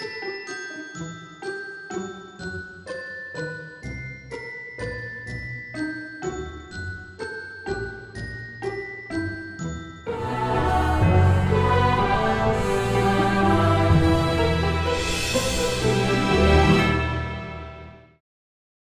you